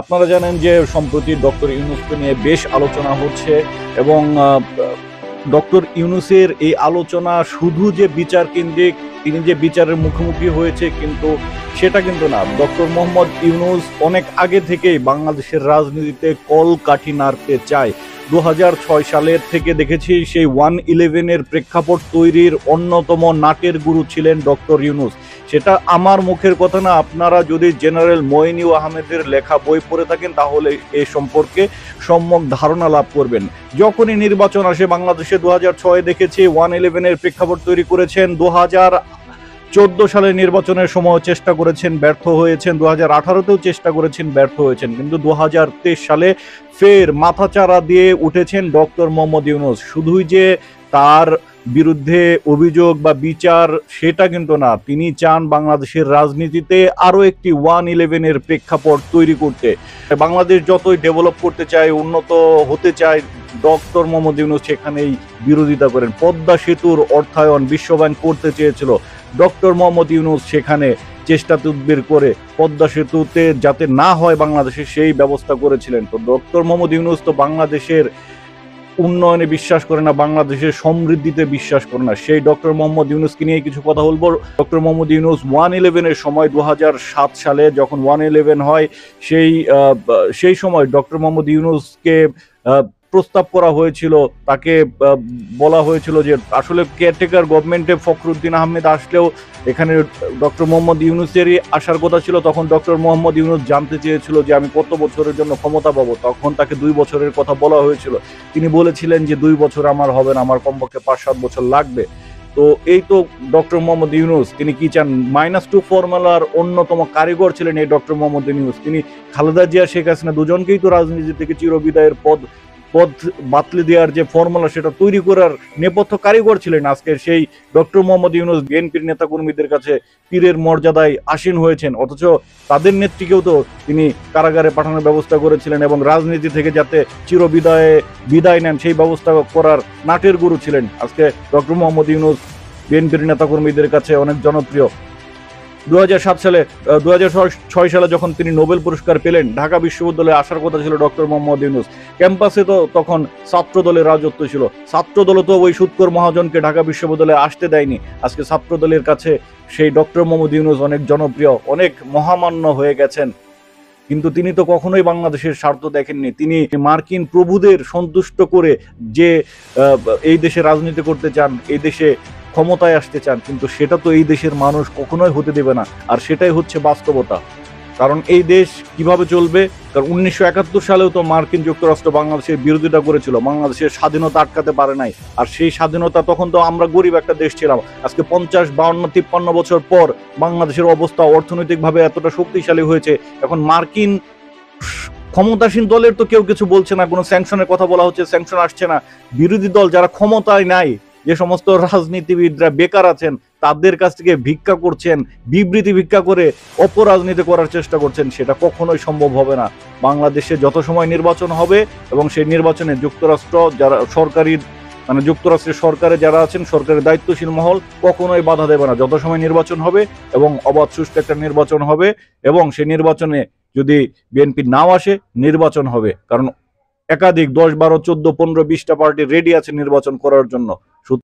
আপনারা জানেন যে সম্প্রতি ডক্টর ইউনুসকে নিয়ে বেশ আলোচনা হচ্ছে এবং ডক্টর ইউনুসের এই আলোচনা শুধু যে বিচার কেন্দ্রিক, তিনি যে বিচারের মুখোমুখি হয়েছে কিন্তু সেটা কিন্তু না। ডক্টর মোহাম্মদ ইউনুস অনেক আগে থেকেই বাংলাদেশের রাজনীতিতে কল কাঠি নাড়তে চায়। দু হাজার ছয় সালের থেকে দেখেছি সেই ওয়ান ইলেভেনের প্রেক্ষাপট তৈরির অন্যতম নাটের গুরু ছিলেন ডক্টর ইউনুস। সেটা আমার মুখের কথা না, আপনারা যদি জেনারেল মইনিউ আহমেদের লেখা বই পড়ে থাকেন, তাহলে এ সম্পর্কে সম্যক ধারণা লাভ করবেন। যখনই নির্বাচন আসে, বাংলাদেশে দু হাজার ছয় দেখেছি, ওয়ান ইলেভেনের প্রেক্ষাপট তৈরি করেছেন দু হাজার চোদ্দ সালে নির্বাচনের সময় চেষ্টা করেছেন, ব্যর্থ হয়েছেন দু হাজার আঠারোতেও চেষ্টা করেছেন, ব্যর্থ হয়েছেন। কিন্তু দু হাজার তেইশ সালে ফের মাথাচাড়া দিয়ে উঠেছেন ডক্টর মোহাম্মদ ইউনুস। শুধুই যে তার বিরুদ্ধে অভিযোগ বা বিচার সেটা কিন্তু না। তিনি চান বাংলাদেশের রাজনীতিতে আরও একটি ওয়ান ইলেভেনের প্রেক্ষাপট তৈরি করতে। বাংলাদেশ যতই ডেভেলপ করতে চায়, উন্নত হতে চায়, ডক্টর মোহাম্মদ ইউনুস সেখানেই বিরোধিতা করেন। পদ্মা সেতুর অর্থায়ন বিশ্বব্যাংক করতে চেয়েছিল। ডক্টর মোহাম্মদ ইউনুস সেখানে চেষ্টা তদবির করে পদ্মা সেতুতে যাতে না হয় বাংলাদেশে সেই ব্যবস্থা করেছিলেন। তো ডক্টর মোহাম্মদ ইউনুস তো বাংলাদেশের উন্নয়নে বিশ্বাস করে না, বাংলাদেশের সমৃদ্ধিতে বিশ্বাস করে না। সেই ডক্টর মোহাম্মদ ইউনুসকে নিয়ে কিছু কথা বলব। ডক্টর মোহাম্মদ ইউনুস ওয়ান ইলেভেনের সময় দু সালে যখন ওয়ান ইলেভেন হয়, সেই সেই সময় ডক্টর মোহাম্মদ ইউনুসকে প্রস্তাব করা হয়েছিল, তাকে বলা হয়েছিল যে আসলে কেয়ারটেকার গভর্নমেন্টে ফখরুদ্দিন আহমেদ আসলেও এখানে ডক্টর মোহাম্মদ ইউনুসেরই আসার কথা ছিল, তখন ডক্টর মোহাম্মদ ইউনুস জানতে চেয়েছিল যে আমি কত বছরের জন্য ক্ষমতা পাবো, তখন তাকে দুই বছরের কথা বলা হয়েছিল। তিনি বলেছিলেন যে দুই বছর আমার হবে না, আমার কমপক্ষে পাঁচ সাত বছর লাগবে। তো এই তো ডক্টর মোহাম্মদ ইউনুস, তিনি কি চান মাইনাস টু ফর্মুলার অন্যতম কারিগর ছিলেন এই ডক্টর মোহাম্মদ ইউনুস। তিনি খালেদা জিয়া, শেখ হাসিনা, দুজনকেই তো রাজনীতি থেকে চিরবিদায়ের পদ পদ বাতলে দেওয়ার যে ফর্মুলা সেটা তৈরি করার নেপথ্য কারিগর ছিলেন আজকে সেই ডক্টর মোহাম্মদ ইউনুস, বিএনপির নেতাকর্মীদের কাছে পীরের মর্যাদায় আসীন হয়েছেন। অথচ তাদের নেত্রীকেও তো তিনি কারাগারে পাঠানোর ব্যবস্থা করেছিলেন এবং রাজনীতি থেকে যাতে চিরবিদায়ে বিদায় নেন, সেই ব্যবস্থা করার নাটের গুরু ছিলেন। আজকে ডক্টর মোহাম্মদ ইউনুস, বিএনপির নেতাকর্মীদের কাছে অনেক জনপ্রিয়। দু সালে দু সালে যখন তিনি নোবেল পুরস্কার পেলেন, ঢাকা বিশ্ববিদ্যালয়ে আসার কথা ছিল ডক্টর মোহাম্মদ ইউনুস। ক্যাম্পাসে তো তখন ছাত্র দলের রাজত্ব ছিল। ছাত্র দল তো ওই সুৎকর মহাজনকে ঢাকা বিশ্ববিদ্যালয়ে আসতে দেয়নি। আজকে ছাত্র দলের কাছে সেই ডক্টর মোহাম্মদ ইউনুস অনেক জনপ্রিয়, অনেক মহামান্য হয়ে গেছেন। কিন্তু তিনি তো কখনোই বাংলাদেশের স্বার্থ দেখেননি। তিনি মার্কিন প্রভুদের সন্তুষ্ট করে যে এই দেশে রাজনীতি করতে চান, এই দেশে ক্ষমতায় আসতে চান, কিন্তু সেটা তো এই দেশের মানুষ কখনোই হতে দেবে না, আর সেটাই হচ্ছে বাস্তবতা। কারণ এই দেশ কীভাবে চলবে? কারণ উনিশশো একাত্তর সালেও তো মার্কিন যুক্তরাষ্ট্র বাংলাদেশের বিরোধিতা করেছিল, বাংলাদেশের স্বাধীনতা আটকাতে পারে নাই। আর সেই স্বাধীনতা তখন তো আমরা গরিব একটা দেশ ছিলাম। আজকে পঞ্চাশ, বাউন্ন, তিপ্পান্ন বছর পর বাংলাদেশের অবস্থা অর্থনৈতিকভাবে এতটা শক্তিশালী হয়েছে। এখন মার্কিন ক্ষমতাসীন দলের তো কেউ কিছু বলছে না, কোনো স্যাংশনের কথা বলা হচ্ছে, স্যাংশন আসছে না। বিরোধী দল যারা ক্ষমতায় নাই যে সমস্ত রাজনীতিবিদরা বেকার আছেন, তাদের কাছ থেকে ভিক্ষা করছেন, বিবৃতি ভিক্ষা করে অপরাজনীতি করার চেষ্টা করছেন, সেটা কখনোই সম্ভব হবে না। বাংলাদেশে যত সময় নির্বাচন হবে এবং সেই নির্বাচনে যুক্তরাষ্ট্র যারা সরকারি মানে যুক্তরাষ্ট্রের সরকারে যারা আছেন, সরকারের দায়িত্বশীল মহল, কখনোই বাধা দেবে না। যত সময় নির্বাচন হবে এবং অবাধ সুষ্ঠু একটা নির্বাচন হবে এবং সেই নির্বাচনে যদি বিএনপি নাও আসে, নির্বাচন হবে। কারণ একাধিক দশ, বারো, চোদ্দ, পনেরো, বিশটা পার্টি রেডি আছে নির্বাচন করার জন্য।